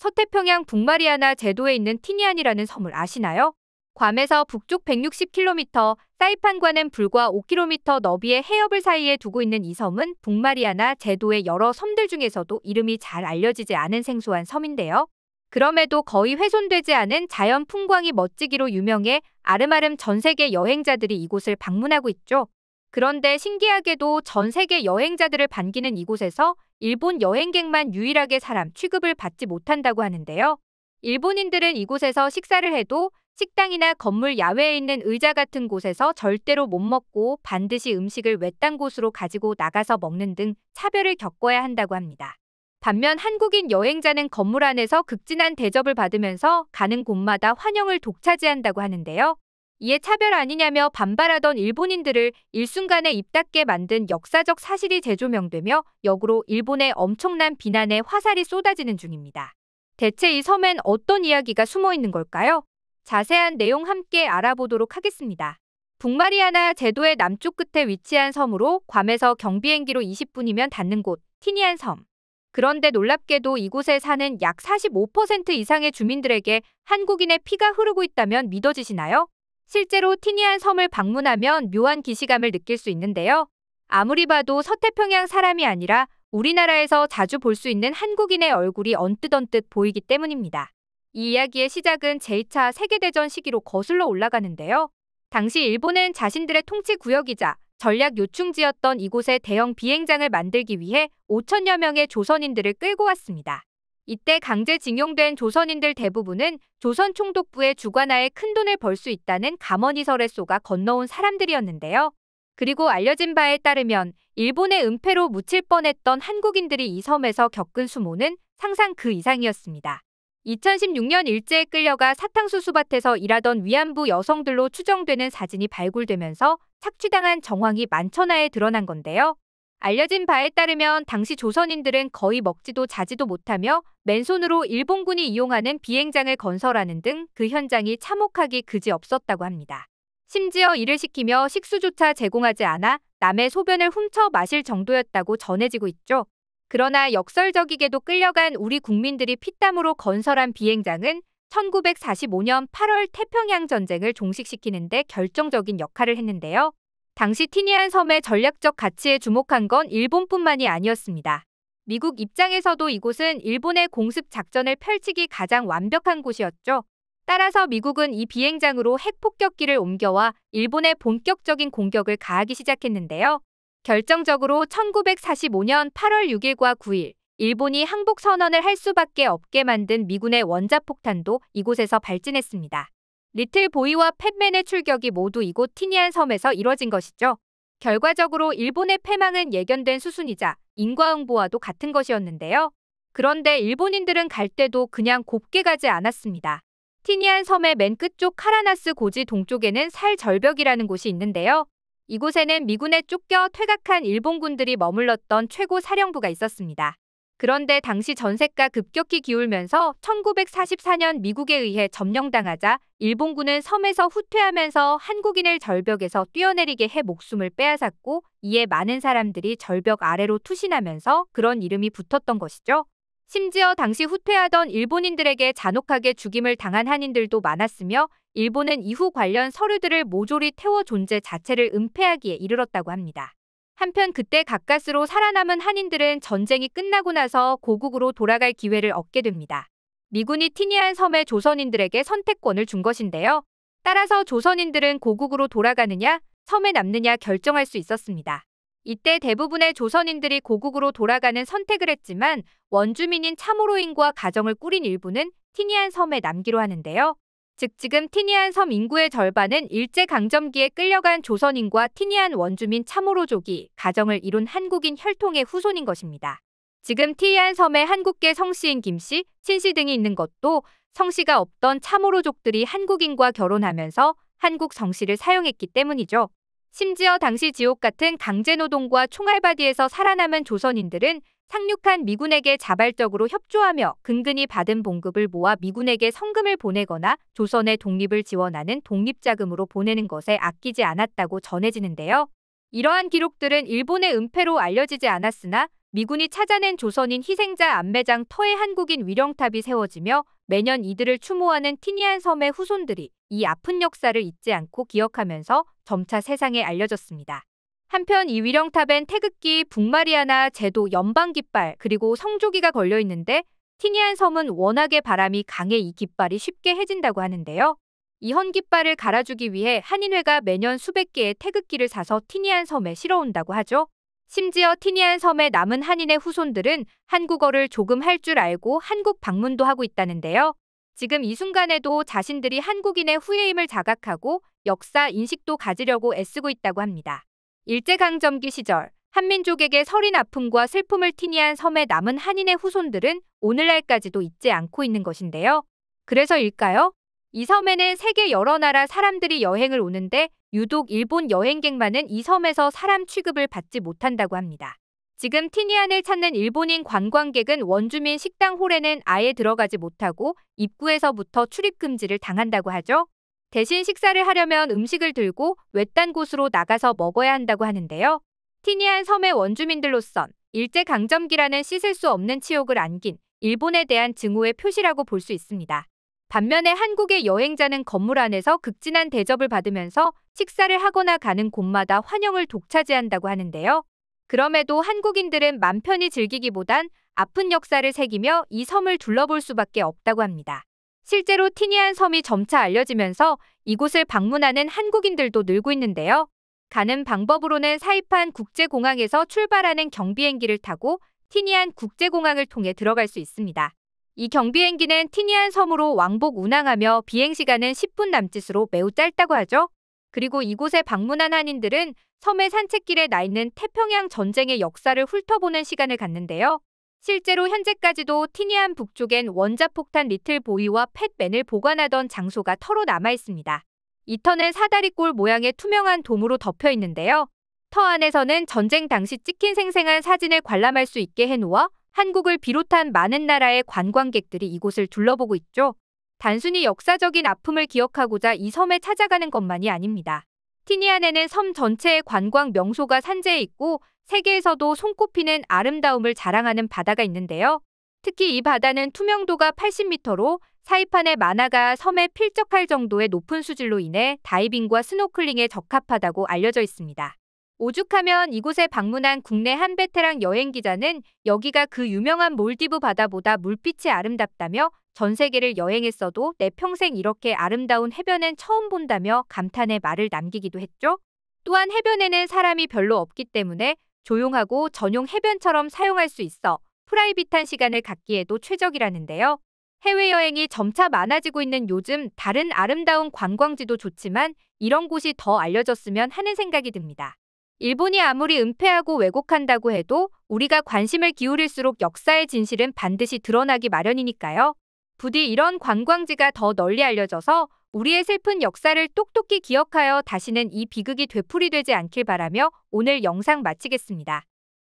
서태평양 북마리아나 제도에 있는 티니안이라는 섬을 아시나요? 괌에서 북쪽 160km, 사이판과는 불과 5km 너비의 해협을 사이에 두고 있는 이 섬은 북마리아나 제도의 여러 섬들 중에서도 이름이 잘 알려지지 않은 생소한 섬인데요. 그럼에도 거의 훼손되지 않은 자연 풍광이 멋지기로 유명해 아름아름 전 세계 여행자들이 이곳을 방문하고 있죠. 그런데 신기하게도 전 세계 여행자들을 반기는 이곳에서 일본 여행객만 유일하게 사람 취급을 받지 못한다고 하는데요. 일본인들은 이곳에서 식사를 해도 식당이나 건물 야외에 있는 의자 같은 곳에서 절대로 못 먹고 반드시 음식을 외딴 곳으로 가지고 나가서 먹는 등 차별을 겪어야 한다고 합니다. 반면 한국인 여행자는 건물 안에서 극진한 대접을 받으면서 가는 곳마다 환영을 독차지한다고 하는데요. 이에 차별 아니냐며 반발하던 일본인들을 일순간에 입닫게 만든 역사적 사실이 재조명되며 역으로 일본의 엄청난 비난에 화살이 쏟아지는 중입니다. 대체 이 섬엔 어떤 이야기가 숨어 있는 걸까요? 자세한 내용 함께 알아보도록 하겠습니다. 북마리아나 제도의 남쪽 끝에 위치한 섬으로 괌에서 경비행기로 20분이면 닿는 곳, 티니안 섬. 그런데 놀랍게도 이곳에 사는 약 45% 이상의 주민들에게 한국인의 피가 흐르고 있다면 믿어지시나요? 실제로 티니안 섬을 방문하면 묘한 기시감을 느낄 수 있는데요. 아무리 봐도 서태평양 사람이 아니라 우리나라에서 자주 볼 수 있는 한국인의 얼굴이 언뜻언뜻 보이기 때문입니다. 이 이야기의 시작은 제2차 세계대전 시기로 거슬러 올라가는데요. 당시 일본은 자신들의 통치 구역이자 전략 요충지였던 이곳에 대형 비행장을 만들기 위해 5천여 명의 조선인들을 끌고 왔습니다. 이때 강제징용된 조선인들 대부분은 조선 총독부의 주관하에 큰돈을 벌 수 있다는 감언이설에 쏘가 건너온 사람들이었는데요. 그리고 알려진 바에 따르면 일본의 은폐로 묻힐 뻔했던 한국인들이 이 섬에서 겪은 수모는 상상 그 이상이었습니다. 2016년 일제에 끌려가 사탕수수 밭에서 일하던 위안부 여성들로 추정되는 사진이 발굴되면서 착취당한 정황이 만천하에 드러난 건데요. 알려진 바에 따르면 당시 조선인들은 거의 먹지도 자지도 못하며 맨손으로 일본군이 이용하는 비행장을 건설하는 등 그 현장이 참혹하기 그지없었다고 합니다. 심지어 일을 시키며 식수조차 제공하지 않아 남의 소변을 훔쳐 마실 정도였다고 전해지고 있죠. 그러나 역설적이게도 끌려간 우리 국민들이 피땀으로 건설한 비행장은 1945년 8월 태평양 전쟁을 종식시키는데 결정적인 역할을 했는데요. 당시 티니안 섬의 전략적 가치에 주목한 건 일본뿐만이 아니었습니다. 미국 입장에서도 이곳은 일본의 공습 작전을 펼치기 가장 완벽한 곳이었죠. 따라서 미국은 이 비행장으로 핵폭격기를 옮겨와 일본의 본격적인 공격을 가하기 시작했는데요. 결정적으로 1945년 8월 6일과 9일 일본이 항복 선언을 할 수밖에 없게 만든 미군의 원자폭탄도 이곳에서 발진했습니다. 리틀 보이와 팻맨의 출격이 모두 이곳 티니안 섬에서 이뤄진 것이죠. 결과적으로 일본의 패망은 예견된 수순이자 인과응보와도 같은 것이었는데요. 그런데 일본인들은 갈 때도 그냥 곱게 가지 않았습니다. 티니안 섬의 맨 끝쪽 카라나스 고지 동쪽에는 살 절벽이라는 곳이 있는데요. 이곳에는 미군에 쫓겨 퇴각한 일본군들이 머물렀던 최고 사령부가 있었습니다. 그런데 당시 전세가 급격히 기울면서 1944년 미국에 의해 점령당하자 일본군은 섬에서 후퇴하면서 한국인을 절벽에서 뛰어내리게 해 목숨을 빼앗았고 이에 많은 사람들이 절벽 아래로 투신하면서 그런 이름이 붙었던 것이죠. 심지어 당시 후퇴하던 일본인들에게 잔혹하게 죽임을 당한 한인들도 많았으며 일본은 이후 관련 서류들을 모조리 태워 존재 자체를 은폐하기에 이르렀다고 합니다. 한편 그때 가까스로 살아남은 한인들은 전쟁이 끝나고 나서 고국으로 돌아갈 기회를 얻게 됩니다. 미군이 티니안 섬의 조선인들에게 선택권을 준 것인데요. 따라서 조선인들은 고국으로 돌아가느냐, 섬에 남느냐 결정할 수 있었습니다. 이때 대부분의 조선인들이 고국으로 돌아가는 선택을 했지만 원주민인 참호로인과 가정을 꾸린 일부는 티니안 섬에 남기로 하는데요. 즉 지금 티니안 섬 인구의 절반은 일제강점기에 끌려간 조선인과 티니안 원주민 참호로족이 가정을 이룬 한국인 혈통의 후손인 것입니다. 지금 티니안 섬에 한국계 성씨인 김씨, 친씨 등이 있는 것도 성씨가 없던 참호로족들이 한국인과 결혼하면서 한국 성씨를 사용했기 때문이죠. 심지어 당시 지옥 같은 강제노동과 총알바디에서 살아남은 조선인들은 상륙한 미군에게 자발적으로 협조하며 근근히 받은 봉급을 모아 미군에게 성금을 보내거나 조선의 독립을 지원하는 독립자금으로 보내는 것에 아끼지 않았다고 전해지는데요. 이러한 기록들은 일본의 은폐로 알려지지 않았으나 미군이 찾아낸 조선인 희생자 안매장 터에 한국인 위령탑이 세워지며 매년 이들을 추모하는 티니안 섬의 후손들이 이 아픈 역사를 잊지 않고 기억하면서 점차 세상에 알려졌습니다. 한편 이 위령탑엔 태극기, 북마리아나 제도, 연방깃발 그리고 성조기가 걸려 있는데 티니안 섬은 워낙에 바람이 강해 이 깃발이 쉽게 해진다고 하는데요. 이 헌깃발을 갈아주기 위해 한인회가 매년 수백 개의 태극기를 사서 티니안 섬에 실어온다고 하죠. 심지어 티니안 섬에 남은 한인의 후손들은 한국어를 조금 할 줄 알고 한국 방문도 하고 있다는데요. 지금 이 순간에도 자신들이 한국인의 후예임을 자각하고 역사 인식도 가지려고 애쓰고 있다고 합니다. 일제강점기 시절 한민족에게 서린 아픔과 슬픔을 티니안 섬에 남은 한인의 후손들은 오늘날까지도 잊지 않고 있는 것인데요. 그래서일까요? 이 섬에는 세계 여러 나라 사람들이 여행을 오는데 유독 일본 여행객만은 이 섬에서 사람 취급을 받지 못한다고 합니다. 지금 티니안을 찾는 일본인 관광객은 원주민 식당 홀에는 아예 들어가지 못하고 입구에서부터 출입 금지를 당한다고 하죠. 대신 식사를 하려면 음식을 들고 외딴 곳으로 나가서 먹어야 한다고 하는데요. 티니안 섬의 원주민들로선 일제강점기라는 씻을 수 없는 치욕을 안긴 일본에 대한 증오의 표시라고 볼 수 있습니다. 반면에 한국의 여행자는 건물 안에서 극진한 대접을 받으면서 식사를 하거나 가는 곳마다 환영을 독차지한다고 하는데요. 그럼에도 한국인들은 맘 편히 즐기기보단 아픈 역사를 새기며 이 섬을 둘러볼 수밖에 없다고 합니다. 실제로 티니안 섬이 점차 알려지면서 이곳을 방문하는 한국인들도 늘고 있는데요. 가는 방법으로는 사이판 국제공항에서 출발하는 경비행기를 타고 티니안 국제공항을 통해 들어갈 수 있습니다. 이 경비행기는 티니안 섬으로 왕복 운항하며 비행시간은 10분 남짓으로 매우 짧다고 하죠. 그리고 이곳에 방문한 한인들은 섬의 산책길에 나 있는 태평양 전쟁의 역사를 훑어보는 시간을 갖는데요. 실제로 현재까지도 티니안 북쪽엔 원자폭탄 리틀 보이와 팻맨을 보관하던 장소가 터로 남아 있습니다. 이 터는 사다리꼴 모양의 투명한 돔으로 덮여 있는데요. 터 안에서는 전쟁 당시 찍힌 생생한 사진을 관람할 수 있게 해놓아 한국을 비롯한 많은 나라의 관광객들이 이곳을 둘러보고 있죠. 단순히 역사적인 아픔을 기억하고자 이 섬에 찾아가는 것만이 아닙니다. 티니안에는 섬 전체의 관광 명소가 산재해 있고 세계에서도 손꼽히는 아름다움을 자랑하는 바다가 있는데요. 특히 이 바다는 투명도가 80m로 사이판의 만화가 섬에 필적할 정도의 높은 수질로 인해 다이빙과 스노클링에 적합하다고 알려져 있습니다. 오죽하면 이곳에 방문한 국내 한 베테랑 여행 기자는 여기가 그 유명한 몰디브 바다보다 물빛이 아름답다며 전 세계를 여행했어도 내 평생 이렇게 아름다운 해변은 처음 본다며 감탄의 말을 남기기도 했죠. 또한 해변에는 사람이 별로 없기 때문에 조용하고 전용 해변처럼 사용할 수 있어 프라이빗한 시간을 갖기에도 최적이라는데요. 해외여행이 점차 많아지고 있는 요즘 다른 아름다운 관광지도 좋지만 이런 곳이 더 알려졌으면 하는 생각이 듭니다. 일본이 아무리 은폐하고 왜곡한다고 해도 우리가 관심을 기울일수록 역사의 진실은 반드시 드러나기 마련이니까요. 부디 이런 관광지가 더 널리 알려져서 우리의 슬픈 역사를 똑똑히 기억하여 다시는 이 비극이 되풀이되지 않길 바라며 오늘 영상 마치겠습니다.